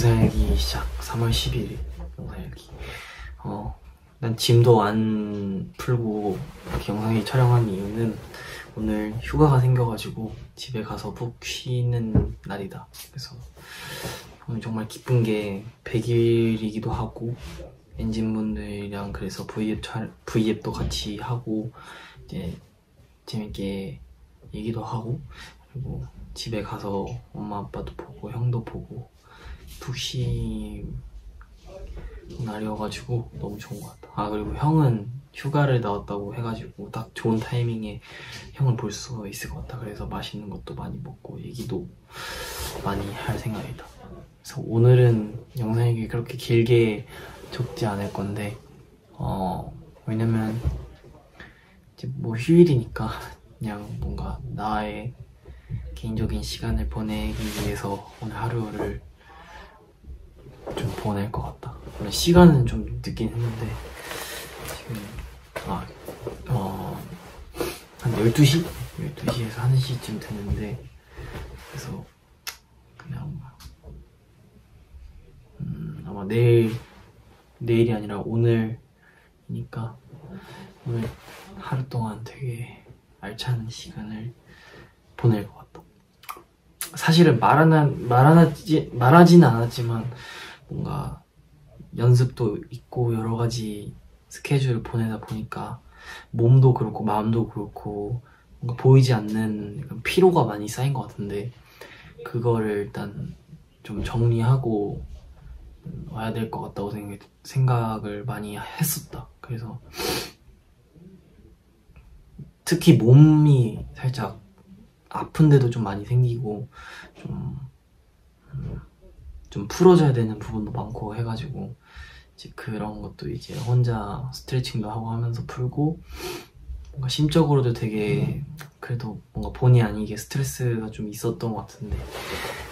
영상일기 시작. 3월 10일 영상일기. 어, 난 짐도 안 풀고 이렇게 영상일 촬영한 이유는 오늘 휴가가 생겨가지고 집에 가서 푹 쉬는 날이다. 그래서 오늘 정말 기쁜 게 100일이기도 하고 엔진분들이랑 그래서 V앱 촬 V앱도 같이 하고 이제 재밌게 얘기도 하고 그리고 집에 가서 엄마 아빠도 보고 형도 보고 푹 쉬는 날이어가지고 너무 좋은 것 같다. 아 그리고 형은 휴가를 나왔다고 해가지고 딱 좋은 타이밍에 형을 볼 수 있을 것 같다. 그래서 맛있는 것도 많이 먹고 얘기도 많이 할 생각이다. 그래서 오늘은 영상이 그렇게 길게 적지 않을 건데 어 왜냐면 이제 뭐 휴일이니까 그냥 뭔가 나의 개인적인 시간을 보내기 위해서 오늘 하루를 좀 보낼 것 같다. 물론 시간은 좀 늦긴 했는데 지금 아, 어, 한 12시? 12시에서 1시쯤 됐는데 그래서 그냥 음, 아마 내일 내일이 아니라 오늘이니까 오늘 하루 동안 되게 알찬 시간을 보낼 것 같다. 사실은 말하나, 말하지, 말하지는 않았지만 뭔가 연습도 있고 여러 가지 스케줄을 보내다 보니까 몸도 그렇고 마음도 그렇고 뭔가 보이지 않는 피로가 많이 쌓인 것 같은데 그거를 일단 좀 정리하고 와야 될 것 같다고 생각, 생각을 많이 했었다. 그래서 특히 몸이 살짝 아픈데도 좀 많이 생기고 좀, 음, 좀 풀어줘야 되는 부분도 많고 해가지고 이제 그런 것도 이제 혼자 스트레칭도 하고 하면서 풀고 뭔가 심적으로도 되게 그래도 뭔가 본의 아니게 스트레스가 좀 있었던 것 같은데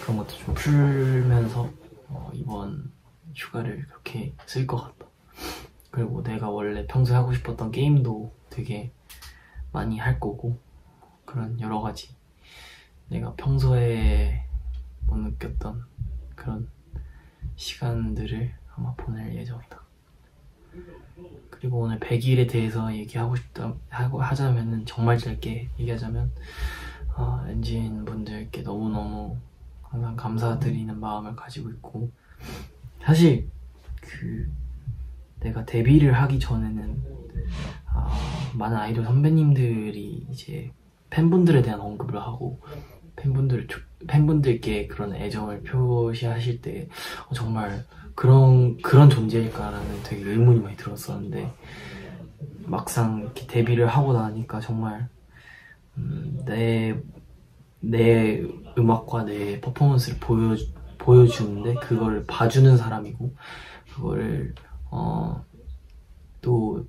그런 것도 좀 풀면서 어, 이번 휴가를 그렇게 쓸 것 같다. 그리고 내가 원래 평소에 하고 싶었던 게임도 되게 많이 할 거고 그런 여러 가지 내가 평소에 못 느꼈던 그런 시간들을 아마 보낼 예정이다. 그리고 오늘 100일에 대해서 얘기하고 싶다 하고 하자면은 정말 짧게 얘기하자면 어, 엔진 분들께 너무 너무 항상 감사드리는 마음을 가지고 있고 사실 그 내가 데뷔를 하기 전에는 어, 많은 아이돌 선배님들이 이제 팬분들에 대한 언급을 하고 팬분들 팬분들께 그런 애정을 표시하실 때 어, 정말 그런 그런 존재일까라는 되게 의문이 많이 들었었는데 막상 이렇게 데뷔를 하고 나니까 정말 음, 내, 내 음악과 내 퍼포먼스를 보여, 보여주는데 그걸 봐주는 사람이고 그거를 어, 또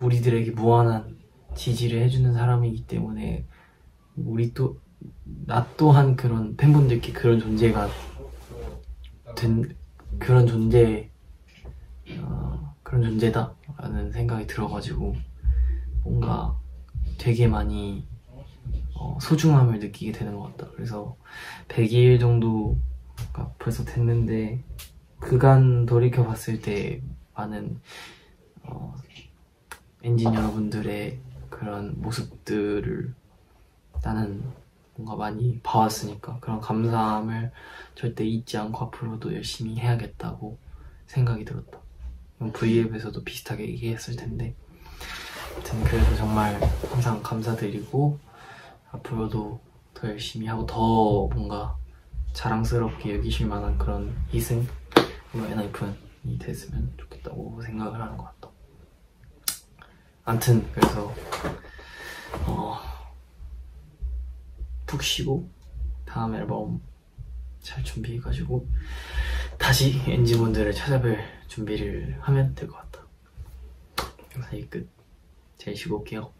우리들에게 무한한 지지를 해주는 사람이기 때문에 우리 또 나 또한 그런 팬분들께 그런 존재가 된 그런 존재 어, 그런 존재다라는 생각이 들어가지고 뭔가 되게 많이 어, 소중함을 느끼게 되는 것 같다. 그래서 100일 정도가 벌써 됐는데 그간 돌이켜 봤을 때 많은 어, 엔진 여러분들의 그런 모습들을 나는 뭔가 많이 봐왔으니까 그런 감사함을 절대 잊지 않고 앞으로도 열심히 해야겠다고 생각이 들었다. V앱에서도 비슷하게 얘기했을 텐데 아무튼 그래서 정말 항상 감사드리고 앞으로도 더 열심히 하고 더 뭔가 자랑스럽게 여기실 만한 그런 희승 엔하이픈이 됐으면 좋겠다고 생각을 하는 것 같다. 암튼 그래서 어, 푹 쉬고 다음 앨범 잘 준비해가지고 다시 엔지분들을 찾아뵐 준비를 하면 될 것 같다. 영상이 끝. 잘 쉬고 올게요.